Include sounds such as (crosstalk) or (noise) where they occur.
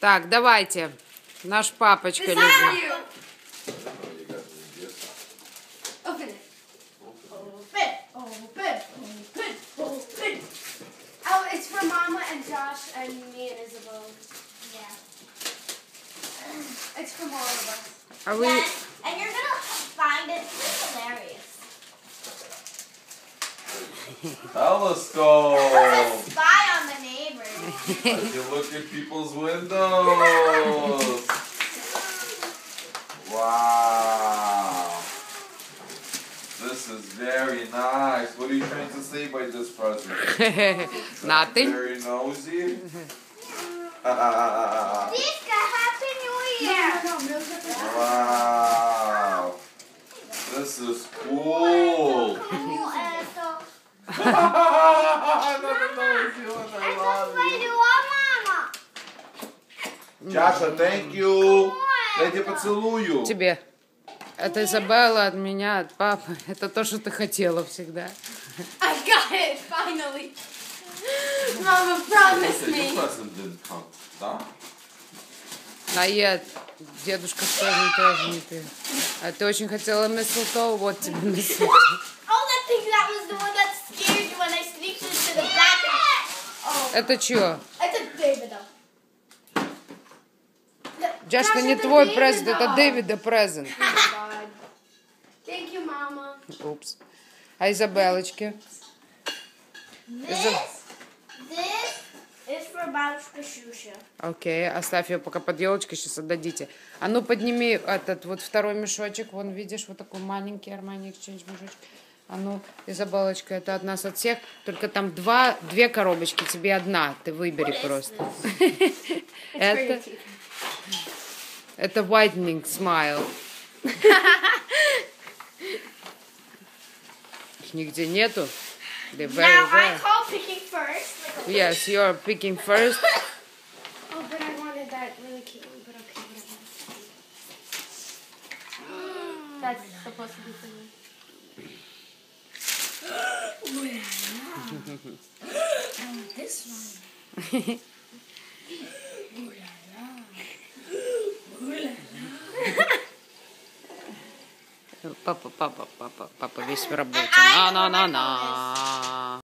Так, давайте. Наш папочка любит. Oh, for Mama and Josh and me and Isabel. Yeah. It's from all of us. А вы... Yes, and you're gonna find it hilarious. Telescope. You look at people's windows. Wow. This is very nice. What are you trying to say by this present? (laughs) Nothing. Very nosy. Diska, Happy New Year! Wow. This is cool. (laughs) Джаша, thank you. Дайте поцелую. Тебе. Это Изабелла от меня, от папы. Это то, что ты хотела всегда. I got it, finally. Mama promised me. Да? А я, дедушка тоже, тоже не ты. А ты очень хотела мисселтоу, вот тебе мисселтоу. Oh, that Джаш, это не твой презент, это. Дэвида презент. Thank you, Mama. Упс. А Изабеллочке? this, this is for бабушка Шуша. Окей, оставь ее пока под елочкой, сейчас отдадите. А ну подними этот вот второй мешочек, вон видишь, вот такой маленький Армани Exchange мешочек. А ну, Изабеллочка, это от нас от всех, только там два, две коробочки, тебе одна, ты выбери просто. (laughs) Это, это whitening smile. Их (laughs) нигде нету. They're very Now I rare. call picking first. Like a Yes, you're picking first. (laughs) Oh, but I wanted that really cute one, but okay, whatever. (gasps) That's supposed to be for me. (gasps) (laughs) this one. Папа, папа, папа, папа весь в работе. На-на-на-на.